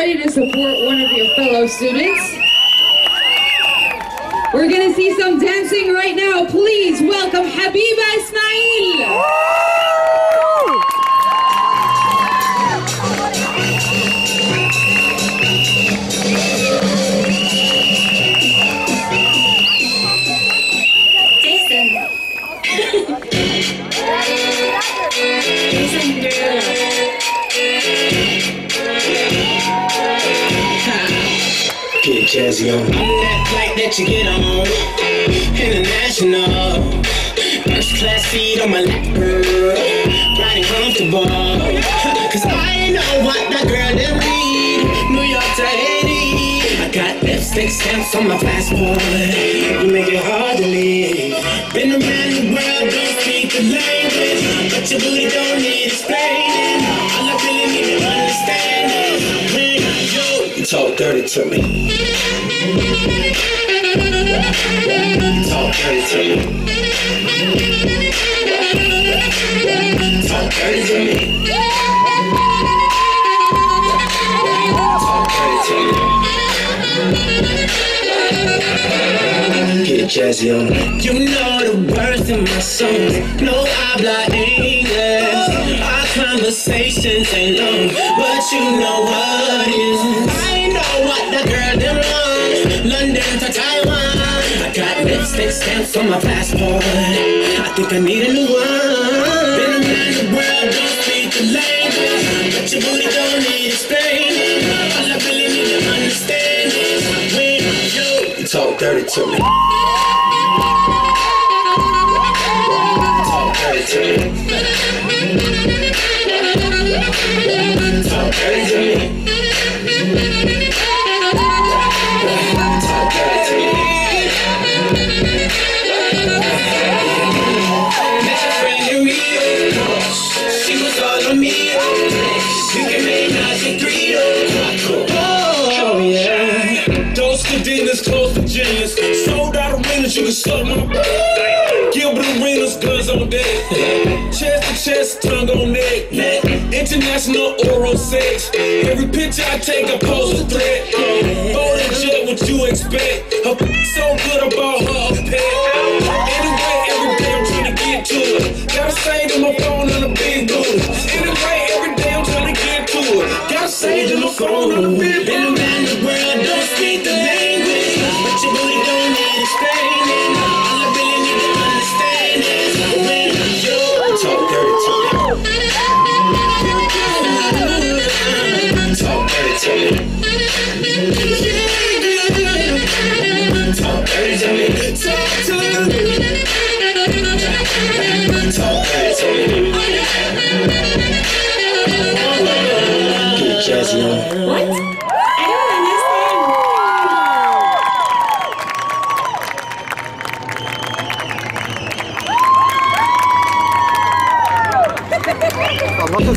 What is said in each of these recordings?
ready to support one of your fellow students. We're gonna see some dancing right now. Please welcome Habiba Ismail. Jazzy on. I'm that flight that you get on. International. First class seat on my lap, girl. Riding comfortable. Cause I know what that girl them need. New York to Haiti. I got lipstick stamps on my passport. Dirty to me. Talk dirty to me. Talk dirty to me. Talk dirty to me. Get jazzy on it. You know the words in my songs. No habla English. Our conversations ain't long, but you know what is. Know what the girl them. London to Taiwan. I got lipstick stamps on my passport. I think I need a new one. Been around the world, don't speak the language. But your booty don't need explaining. All I really need to understand is when you talk dirty to me. Talk dirty to me. Talk dirty to me. Can suck my Gilbert Arenas, guns on deck. Chest to chest, tongue on neck. International oral sex. Every picture I take, I pose a threat. Bold and jet, what you expect? Her so good, I bought her a pet. Anyway, every day I'm trying to get to it. Gotta say to my phone on a big booty. Anyway, every day I'm trying to get to it. Gotta say to my phone on a big To me.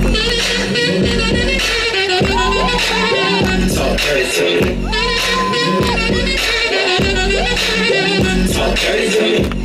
Talk dirty to me. Talk dirty to me.